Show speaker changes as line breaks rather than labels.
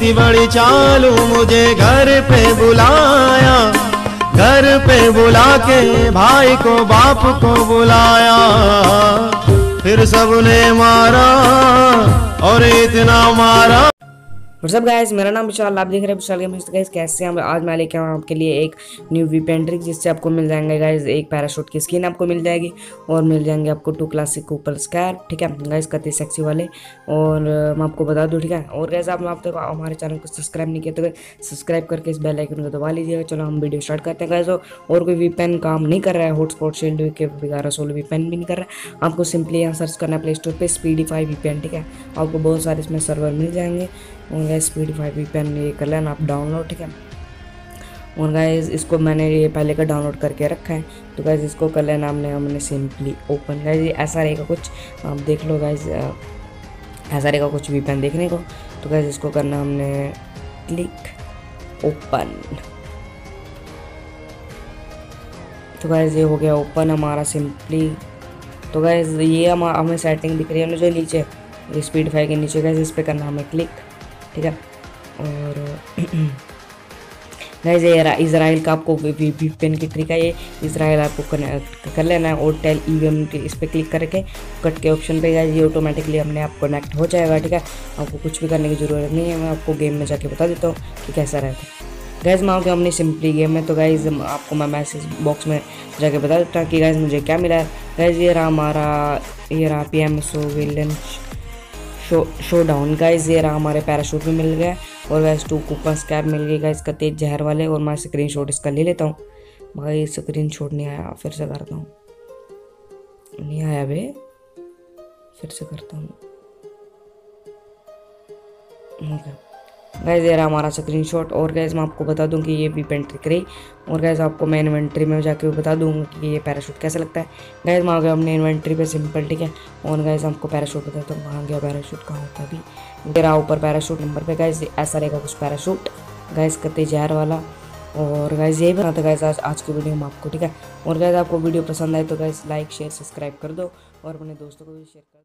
सी बड़ी चालू मुझे घर पे बुलाया। घर पे बुला के भाई को, बाप को बुलाया। फिर सबने मारा और इतना मारा।
व्हाट्सअप गाइस मेरा नाम विशाल, आप देख रहे हैं विशाल गेम्स गाइस कैसे हैं आज मैं लेके आऊँ आपके लिए एक न्यू वीपेन ट्रिक जिससे आपको मिल जाएँगे गाइस एक पैराशूट की स्किन आपको मिल जाएगी और मिल जाएँगे आपको टू क्लासिक कूपर स्कैर ठीक है? गाइस कति सेक्सी वाले। और मैं आपको बता दूँ, ठीक है? और गाइस आप आप तक हमारे चैनल को सब्सक्राइब नहीं किया तो सब्सक्राइब करके इस बेल आइकन को दबा लीजिएगा। चलो, हम वीडियो स्टार्ट करते हैं गाइस और कोई वीपेन काम नहीं कर रहा है हॉटस्पॉट शील्ड के वगैरह सोलो वीपेन भी नहीं कर रहा है। आपको सिंपली यहाँ सर्च करना है प्ले स्टोर पर स्पीडी फाइव वीपेन ठीक है? आपको बहुत सारे इसमें सर्वर मिल जाएँगे। गैस स्पीड फाइव वी पेन ये कर लेना, आप डाउनलोड ठीक है? और इसको मैंने ये पहले का डाउनलोड करके रखा है। तो गाइज़ इसको कर लेना हमने हमने सिंपली ओपन गाइज़ ऐसा रहेगा कुछ, आप देख लो गाइज़ ऐसा रहेगा कुछ वी पेन देखने को। तो गाइज़ इसको करना हमने क्लिक ओपन तो गाइज़ ये हो गया ओपन हमारा सिंपली तो गाइज़ ये हम, हमें सेटिंग दिख रही है ना जो नीचे स्पीड फाइव के नीचे। गाइज़ इस पर करना हमें क्लिक ठीक है और गाइज़ ये इसराइल का आपको पेन की ट्रिक है ये। इसराइल आपको कनेक्ट कर लेना है और टेल ई इस पर क्लिक करके कट के ऑप्शन पे गाइज़ ये ऑटोमेटिकली अपने आप कनेक्ट हो जाएगा, ठीक है? आपको कुछ भी करने की ज़रूरत नहीं है, मैं आपको गेम में जाके बता देता हूँ कि कैसा रहता है। गैस मैं आऊँगा अपनी सिंपली गेम में तो गाइज़ आपको मैं मैसेज बॉक्स में जाके बता देता हूँ कि गाइज़ मुझे क्या मिला है। गाइज़ ये रहा हमारा, ये रहा पी एम सो विलन शो शो डाउन गाइज़ ये रहा हमारे पैराशूट भी मिल गया और वैसे टू कूपन स्कैप मिल गई गाइज़ का तेज जहर वाले और मैं स्क्रीन शॉट इसका ले लेता हूँ। भाई स्क्रीन शॉट नहीं आया, फिर से करता हूँ। नहीं आया बे, फिर से करता हूँ। गैस ये रहा हमारा स्क्रीन शॉट और गैज़ मैं आपको बता दूँ कि ये भी पेंट रही। और गैस आपको मैं इन्वेंट्री में जाके बता दूँगा कि ये पैराशूट कैसा लगता है। गैज़ आ गया अपने इन्वेंट्री पे सिंपल ठीक है? और गैस आपको पैराशूट बताता हूँ वहाँ गया पैराशूट कहाँ होता अभी रहा ऊपर पैराशूट नंबर पर गैस ऐसा रहेगा कुछ पैराशूट गैस कते जार वाला। और गैस यही बना था गैस आज आज की वीडियो में आपको, ठीक है? और गैस आपको वीडियो पसंद आए तो गैस लाइक शेयर सब्सक्राइब कर दो। और अपने दोस्तों को भी शेयर कर